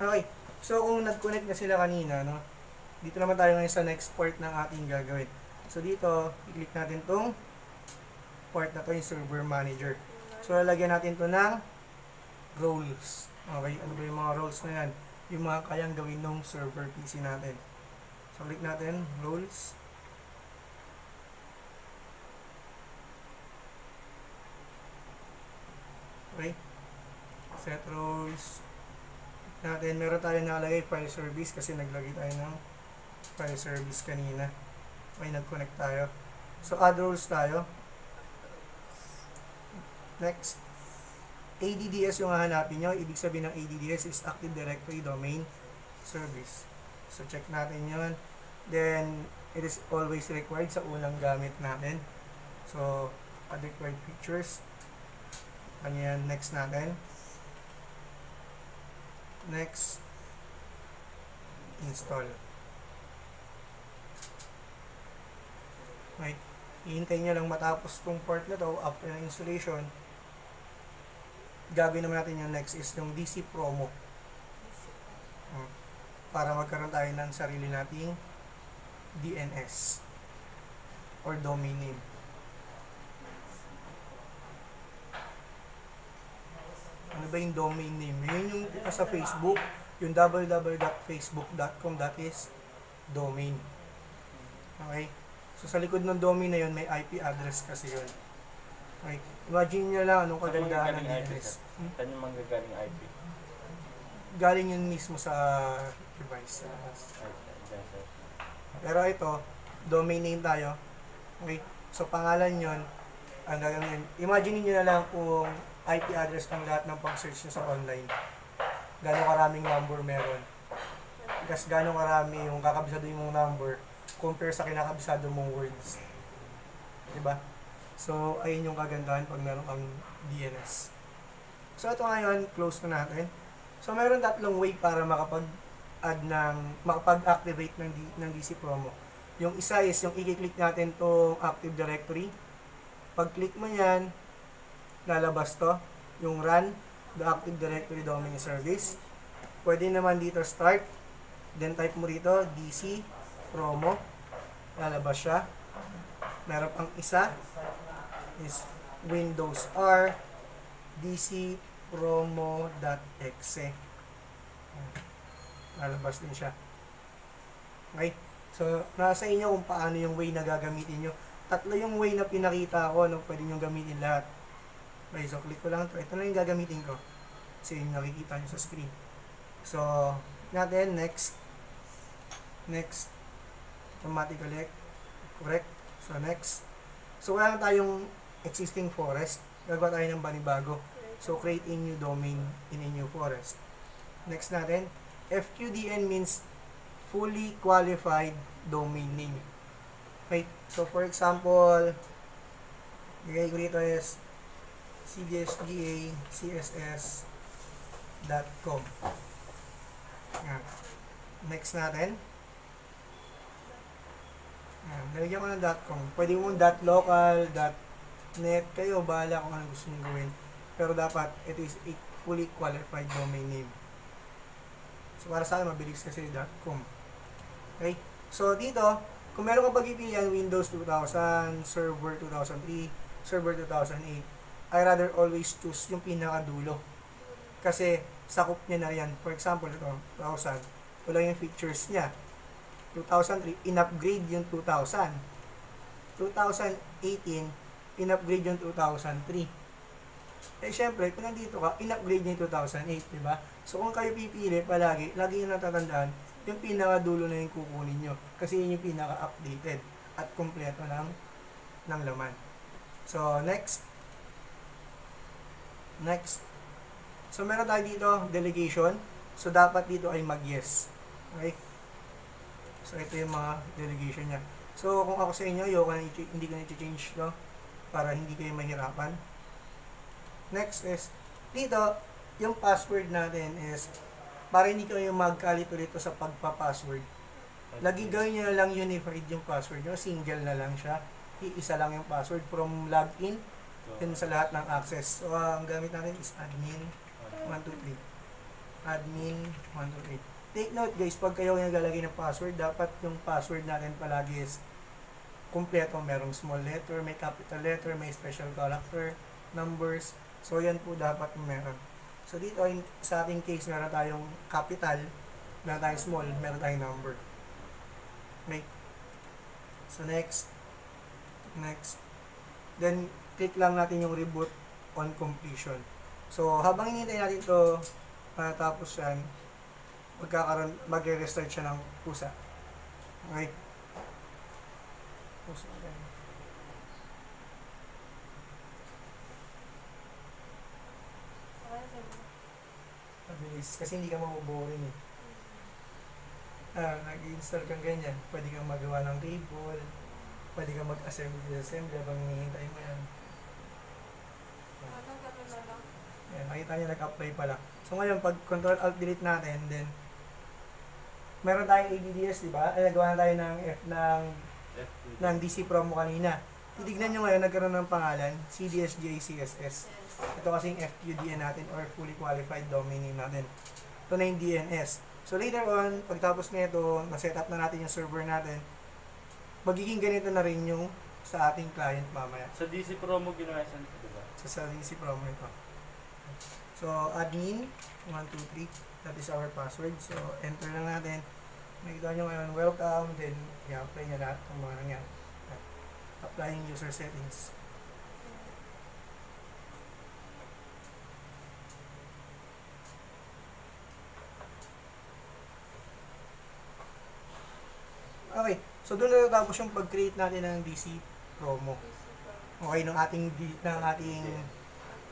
Okay. So, kung nag-connect na sila kanina, no? Dito naman tayo ngayon sa next part ng ating gagawin. So, dito, i-click natin tong part na to yung server manager. So, lalagyan natin to ng roles. Okay, ano ba yung mga roles na yan? Yung mga kayang gawin ng server PC natin. So, click natin, roles. Okay. Set roles. Natin, meron tayo nakalagay file service kasi naglagay tayo ng file service kanina. May nag-connect tayo. So, add roles tayo. Next. ADDS yung hahanapin nyo. Ibig sabihin ng ADDS is Active Directory Domain Service. So, check natin yon Then, it is always required sa unang gamit natin. So, add required features. Ano yan? Next natin. Next. Install. Right. Hihintayin nyo lang matapos tong part na to after ng installation. Gagawin naman natin yung next is yung DC promo. Hmm. Para magkaroon tayo ng sarili nating DNS or domain name. Ano ba yung domain name? Yun yung sa Facebook, yung www.facebook.com that is domain. Okay? So sa likod ng domain na yun, may IP address kasi yun. Okay? Imagine nyo lang anong kagandahan ng. Hmm? Saan yung manggagaling IP? Galing yun mismo sa device. sa Pero ito, domain name tayo. Okay? So pangalan yun, ang gagawin. Imagine niyo na lang kung IP address ng lahat ng pang-search nyo sa online. Gano'ng karaming number meron. Kasi gano'ng karami yung kakabisado yung number compare sa kinakabisado mong words. Diba? So, ayun yung kagandahan pag meron kang DNS. So, ito ngayon, close na natin. So, meron tatlong way para makapag-add ng, makapag-activate ng, ng DC promo. Yung isa is yung i-click natin tong Active Directory. Pag-click mo yan, lalabas to, yung run, the Active Directory Domain Service. Pwede naman dito start, then type mo dito DC promo, lalabas siya. Meron pang isa, is Windows R DC promo.exe. Lalabas din siya. Okay? So, nasa inyo kung paano yung way na gagamitin nyo. Tatlo yung way na pinakita ko, no? pwede nyo gamitin lahat. Okay, so click ko lang ito. Ito na yung gagamitin ko. Kasi yung nakikita nyo sa screen. So, natin, next. Next. Automatically correct. So, next. So, wala tayong existing forest. Gagawa tayo ng banibago. So, create a new domain in a new forest. Next natin. FQDN means fully qualified domain name. Right? So, for example, lagay ko dito is cdsga.css.com. Yan. Next natin. Yan. Nalagyan ko ng .com. Pwede mo .local, .net. Kayo, bahala kung ano gusto nyo gawin. Pero dapat, it is a fully qualified domain name. So, para sa akin, mabilis kasi .com. Okay? So, dito, kung meron ka pag-VPN, Windows 2000, Server 2003, Server 2008, I rather always choose yung pinakadulo. Kasi, sakop niya na yan. For example, ito, 2000. Ito yung features niya. 2003, in-upgrade yung 2000. 2018, in-upgrade yung 2003. Eh, syempre, kung nandito ka, in-upgrade niya yung 2008, di ba? So, kung kayo pipili, palagi, lagi nyo natatandaan, yung pinakadulo na yung kukunin nyo. Kasi yun yung pinaka-updated at kumpleto ng, ng laman. So, next. Next. So, meron tayo dito, delegation. So, dapat dito ay mag-yes. Okay? So, ito yung mga delegation niya. So, kung ako sa inyo, ayoko na, hindi ko na i-change to para hindi kayo mahirapan. Next is, dito, yung password natin is para hindi kayo magkalito-lito sa pagpa-password. Lagi gawin nyo na lang unified yung password nyo. Single na lang siya. Iisa lang yung password from login yun sa lahat ng access. So, ang gamit natin is admin 123. admin 128. Take note guys, pag kayo naglalagay ng password, dapat yung password natin palagi is kumpleto. Merong small letter, may capital letter, may special character, numbers. So, yan po dapat meron. So, dito in, sa ating case, meron tayong capital, meron tayong small, meron tayong number. Okay. So, next. Next. Then, click lang natin yung reboot on completion. So, habang hinihintay natin ito, matapos yan, magkakaroon, magre-restart siya ng pusa. Okay? Pusa. Okay. Mabilis. Kasi hindi ka mabuboring eh. Ah, nag-install kang ganyan. Pwede kang magawa ng table. Pwede kang mag-assembly assembly habang hinihintay mo yan. Ayan, nakita niyo nag-apply pala. So ngayon, pag control alt delete natin, then meron tayong ADDS, di ba? Ay, nagawa na tayo ng F ng, ng DC promo kanina. Titignan nyo ngayon, nagkaroon ng pangalan, CDSJ CSS. Ito kasing FQDN natin or fully qualified domain name natin. Ito na yung DNS. So later on, pagtapos nito, na-set up na natin yung server natin, magiging ganito na rin yung sa ating client mamaya. Sa DC promo ginawa siya, di ba? So sa DC promo ito. So admin 123 that is our password. So enter lang natin. Makikita nyo ngayon welcome then i-apply niya lahat ng mga nangyari. Applying user settings. Okay, so doon na natapos yung pag-create natin ng DC promo. Okay, ng ating ng ating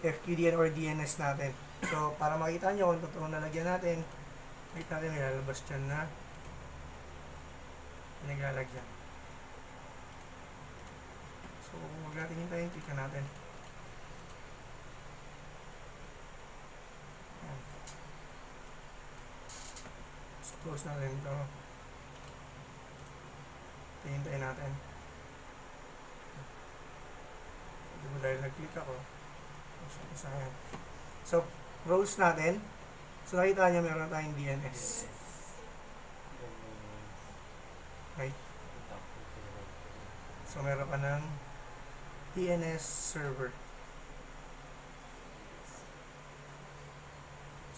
FQDN or DNS natin. So, para makita nyo kung totoo nalagyan natin, wait natin, may lalabas dyan na naglalagyan. So, huwag natin hintayin, click na natin. So, close natin ito. Hintayin natin. Hindi mo dahil nag-click ako. So, rows natin. So, nakita niyo meron tayong DNS. Okay. So, meron ka ng DNS server.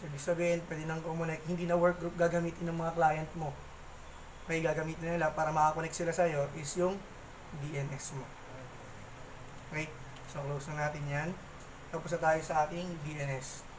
So, ibig sabihin, pwede nang kumonek. Hindi na workgroup gagamitin ng mga client mo. Kaya gagamitin nila para makakonect sila sa'yo is yung DNS mo. Okay? So, close na natin yan. Tapos na tayo sa ating DNS.